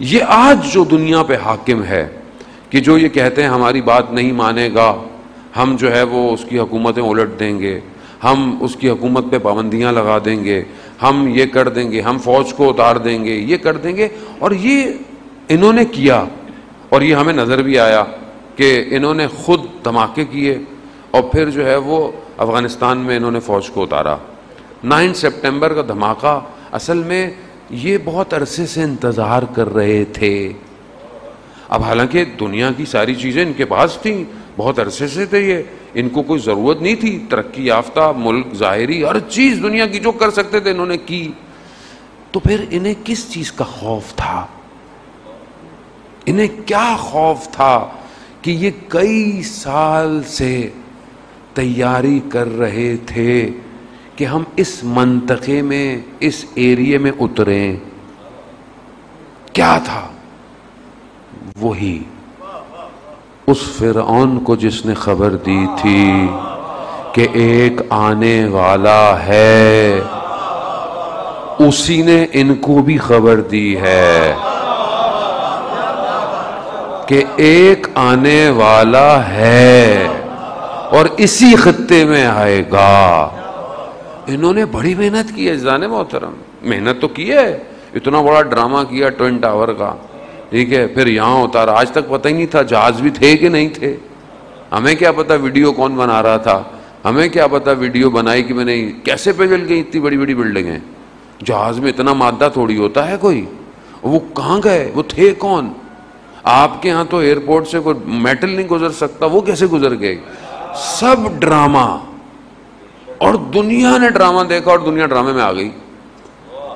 ये आज जो दुनिया पे हाकिम है कि जो ये कहते हैं, हमारी बात नहीं मानेगा, हम जो है वो उसकी हुकूमतें उलट देंगे, हम उसकी हुकूमत पे पाबंदियाँ लगा देंगे, हम ये कर देंगे, हम फौज को उतार देंगे, ये कर देंगे, और ये इन्होंने किया, और ये हमें नज़र भी आया कि इन्होंने खुद धमाके किए, और फिर जो है वो अफ़गानिस्तान में इन्होंने फ़ौज को उतारा। नाइन सितंबर का धमाका, असल में ये बहुत अरसे से इंतज़ार कर रहे थे। अब हालाँकि दुनिया की सारी चीज़ें इनके पास थी, बहुत अरसे से थे ये। इनको कोई ज़रूरत नहीं थी, तरक्की याफ्ता, मुल्क, ज़ाहरी, हर चीज़ दुनिया की जो कर सकते थे इन्होंने की। तो फिर इन्हें किस चीज़ का खौफ था? इन्हें क्या खौफ था कि ये कई साल से तैयारी कर रहे थे? कि हम इस मंतके में, इस एरिए में उतरे। क्या था? वही। उस फिर को जिसने खबर दी थी कि एक आने वाला है, उसी ने इनको भी खबर दी है कि एक आने वाला है और इसी खत्ते में आएगा। इन्होंने बड़ी मेहनत की है, जाने मोहतरम। मेहनत तो की है, इतना बड़ा ड्रामा किया ट्विन टावर का। ठीक है, फिर यहाँ उतारा आज तक पता ही नहीं था, जहाज़ भी थे कि नहीं थे। हमें क्या पता वीडियो कौन बना रहा था? हमें क्या पता वीडियो बनाई कि मैंने कैसे पिघल गई इतनी बड़ी बड़ी बिल्डिंगें जहाज़ में इतना मादा थोड़ी होता है कोई? वो कहाँ गए? वो थे कौन? आपके यहाँ तो एयरपोर्ट से कोई मेटल नहीं गुजर सकता, वो कैसे गुजर गए? सब ड्रामा और दुनिया ने ड्रामा देखा और दुनिया ड्रामे में आ गई।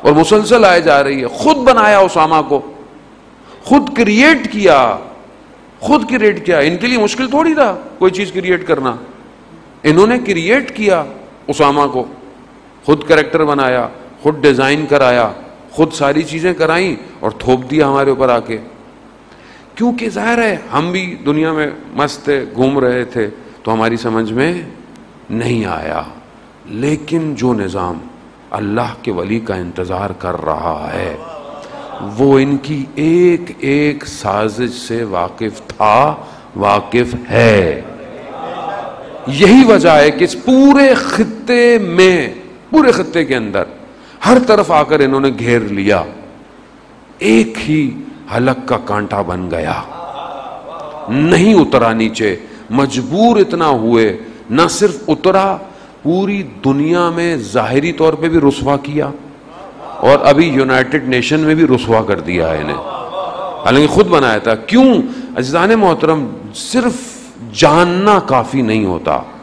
और मुसलसल आए जा रही है। खुद बनाया उसामा को। खुद क्रिएट किया। खुद क्रिएट किया। इनके लिए मुश्किल थोड़ी था कोई चीज़ क्रिएट करना। इन्होंने क्रिएट किया उसामा को। खुद करेक्टर बनाया, खुद डिज़ाइन कराया, खुद सारी चीज़ें कराई और थोप दिया हमारे ऊपर आके। क्योंकि ज़ाहिर है, हम भी दुनिया में मस्त घूम रहे थे तो हमारी समझ में नहीं आया। लेकिन जो निज़ाम अल्लाह के वली का इंतज़ार कर रहा है, वो इनकी एक एक साजिश से वाकिफ था, वाकिफ है। यही वजह है कि इस पूरे खत्ते में, पूरे खत्ते के अंदर, हर तरफ़ आकर इन्होंने घेर लिया। एक ही हलक का कांटा बन गया। नहीं उतरा नीचे, मजबूर इतना हुए, ना सिर्फ़ उतरा पूरी दुनिया में जाहिरी तौर पे भी रुसवा किया और अभी यूनाइटेड नेशन में भी रुसवा कर दिया है इन्हें। हालाँकि खुद बनाया था। क्यों? अजान मोहतरम, सिर्फ़ जानना काफ़ी नहीं होता।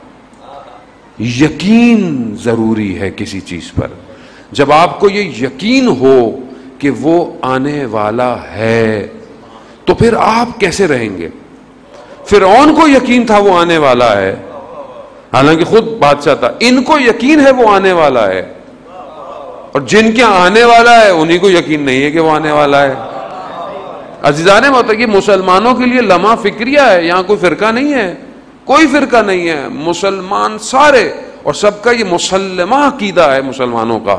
यकीन ज़रूरी है किसी चीज़ पर। जब आपको ये यकीन हो कि वो आने वाला है तो फिर आप कैसे रहेंगे? फिर को यकीन था वो आने वाला है? हालाँकि खुद बादशाह था। इनको यकीन है वो आने वाला है। और जिनके आने वाला है, उन्हीं को यकीन नहीं है कि वो आने वाला है। अजीजान मतलब कि मुसलमानों के लिए लमा फिक्रिया है, यहाँ कोई फिरका नहीं है। कोई फिरका नहीं है। मुसलमान सारे, और सबका ये मुसलमा अकीदा है मुसलमानों का,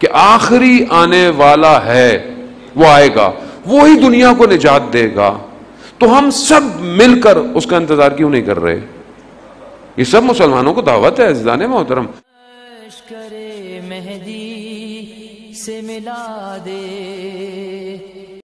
कि आखिरी आने वाला है, वो आएगा। वो ही दुनिया को निजात देगा। तो हम सब मिलकर उसका इंतज़ार क्यों नहीं कर रहे? ये सब मुसलमानों को दावत है जाने मोहतरम। मेहदी से मिला दे।